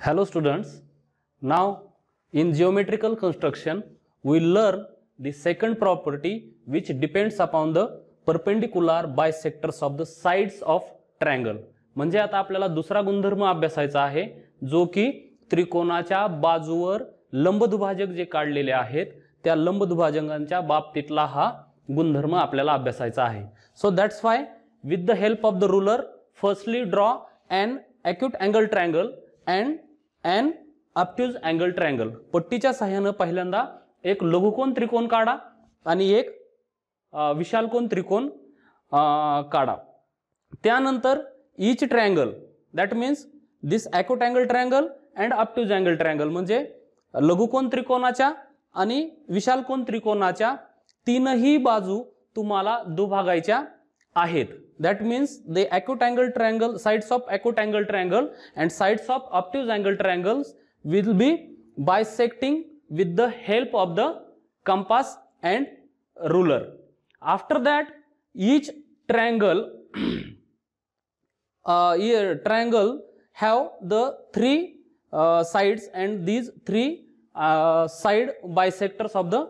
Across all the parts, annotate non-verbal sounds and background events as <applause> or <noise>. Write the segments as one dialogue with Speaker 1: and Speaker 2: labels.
Speaker 1: Hello students. Now in geometrical construction we learn the second property which depends upon the perpendicular bisectors of the sides of triangle. म्हणजे आता आपल्याला दुसरा गुणधर्म अभ्यासायचा आहे जो की त्रिकोणाच्या बाजूवर लंबदुभाजक जे काढलेले आहेत त्या लंबदुभाजकांच्या बाबतीतला हा गुणधर्म आपल्याला अभ्यासायचा आहे so that's why with the help of the ruler firstly draw and acute angle triangle and and obtuse angle triangle पट्टीच्या सहाय्यानं पहिल्यांदा एक लघुकोन त्रिकोण काढा आणि एक विशालकोन त्रिकोण काढा. त्यानंतर each triangle that means this acute angle triangle and obtuse angle triangle म्हणजे लघुकोन त्रिकोणाच्या आणि विशालकोन त्रिकोणाच्या तीनही बाजू तुम्हाला दुभागायच्या आहेत that means the acute angle triangle sides of acute angle triangle and sides of obtuse angle triangles will be bisecting with the help of the compass and ruler after that each triangle uh, here <clears throat> triangle have the three uh, sides and these three uh, side bisectors of the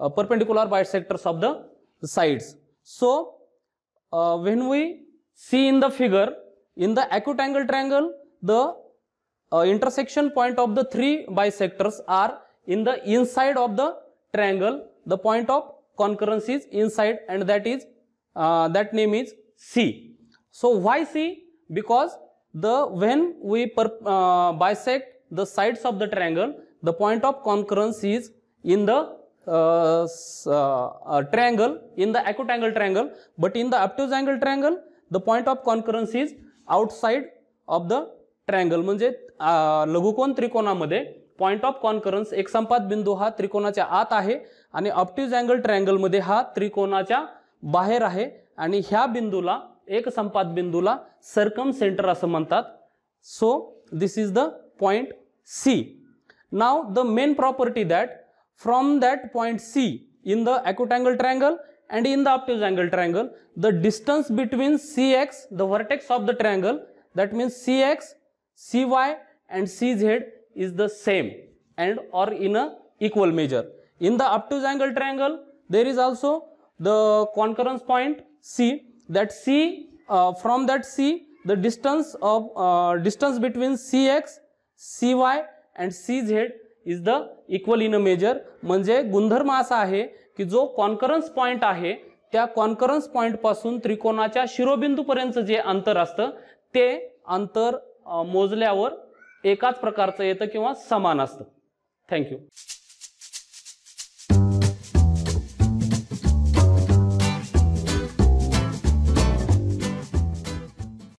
Speaker 1: uh, perpendicular bisectors of the sides so uh, when we see in the figure in the acute angle triangle the uh, intersection point of the three bisectors are in the inside of the triangle. The point of concurrence is inside and that is uh, that name is c. So why c? Because the when we per, uh, bisect the sides of the triangle the point of concurrence is in the triangle in the acute angle triangle but in the obtuse angle triangle the point of concurrence is outside of the triangle म्हणजे लघुकोन त्रिकोणामध्ये point of concurrence एक संपात बिंदू हा त्रिकोणाच्या आत आहे आणि ऑप्टिव्ह अँगल ट्रायंगलमध्ये हा त्रिकोणाच्या बाहेर आहे आणि ह्या बिंदूला एक संपात बिंदूला सरकम सेंटर असं म्हणतात. So this is the point C now the main property that from that point C in the acute triangle and in the obtuse angle triangle, the distance between Cx, the vertex of the triangle, that means Cx, Cy and Cz is the same and or in a equal measure. In the obtuse angle triangle, there is also the concurrence point C, that C, uh, from that C, the distance of, uh, distance between Cx, Cy and Cz is the equal in a measure म्हणजे गुणधर्म असा आहे की जो concurrence point आहे त्या concurrence पॉईंटपासून त्रिकोणाच्या शिरोबिंदूपर्यंत जे अंतर असतं ते अंतर मोजल्यावर एकाच प्रकारचं येतं किंवा समान असतं. थँक्यू